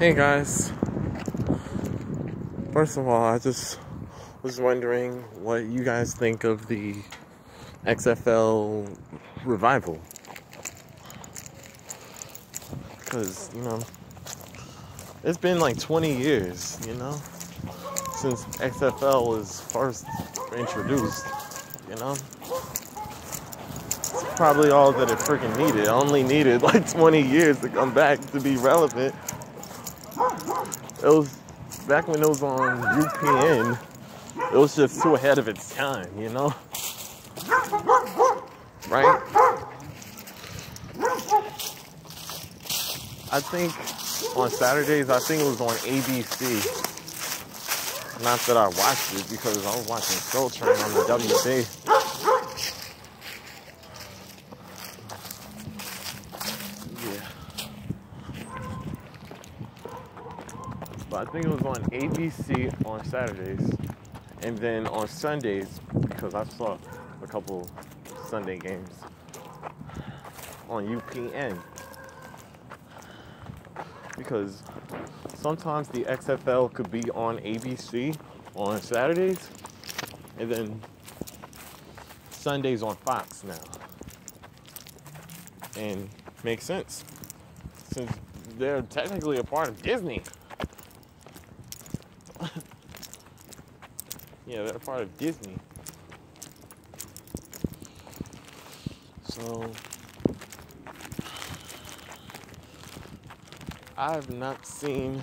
Hey guys. First of all, I just was wondering what you guys think of the XFL revival. Because, you know, it's been like 20 years, you know, since XFL was first introduced, you know. It's probably all that it freaking needed. It only needed like 20 years to come back to be relevant. It was back when it was on UPN, it was just too ahead of its time, you know? Right? I think on Saturdays, I think it was on ABC. Not that I watched it because I was watching Soul Train on the WB. But I think it was on ABC on Saturdays, and then on Sundays because I saw a couple Sunday games on UPN. Because sometimes the XFL could be on ABC on Saturdays, and then Sundays on Fox now. And makes sense since they're technically a part of Disney. Yeah, they're part of Disney. So I have not seen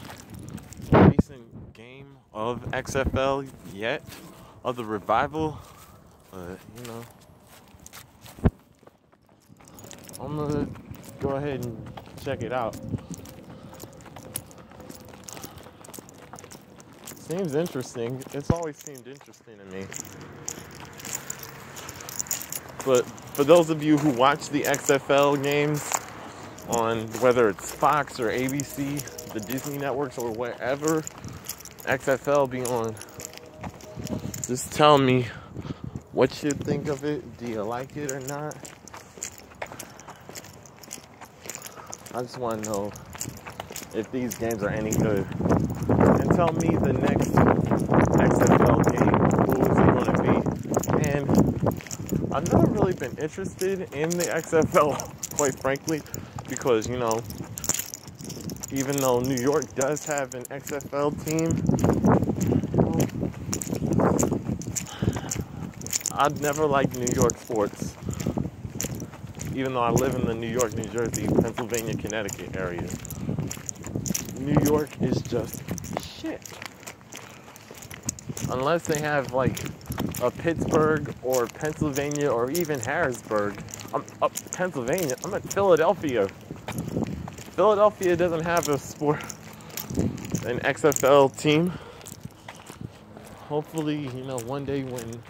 a recent game of XFL yet, of the revival, but you know, I'm gonna go ahead and check it out. Seems interesting. It's always seemed interesting to me. But for those of you who watch the XFL games on whether it's Fox or ABC, the Disney networks or wherever XFL be on, just tell me what you think of it. Do you like it or not? I just want to know if these games are any good tell me the next XFL game, who is it going to be? And I've never really been interested in the XFL, quite frankly, because, you know, even though New York does have an XFL team, I've never liked New York sports, even though I live in the New York, New Jersey, Pennsylvania, Connecticut area. New York is just shit. Unless they have like a Pittsburgh or Pennsylvania or even Harrisburg. I'm up Pennsylvania. I'm at Philadelphia. Philadelphia doesn't have a sport an XFL team. Hopefully, you know, one day when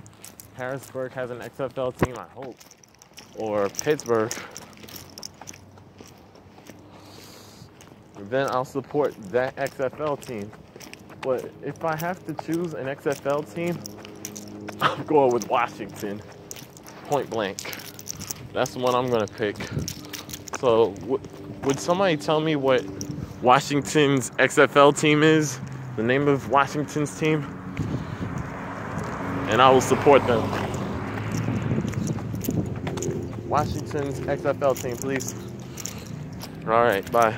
Harrisburg has an XFL team, I hope. Or Pittsburgh. Then I'll support that XFL team. But if I have to choose an XFL team, I'm going with Washington. Point blank. That's the one I'm going to pick. So, w- would somebody tell me what Washington's XFL team is? The name of Washington's team? And I will support them. Washington's XFL team, please. All right, bye.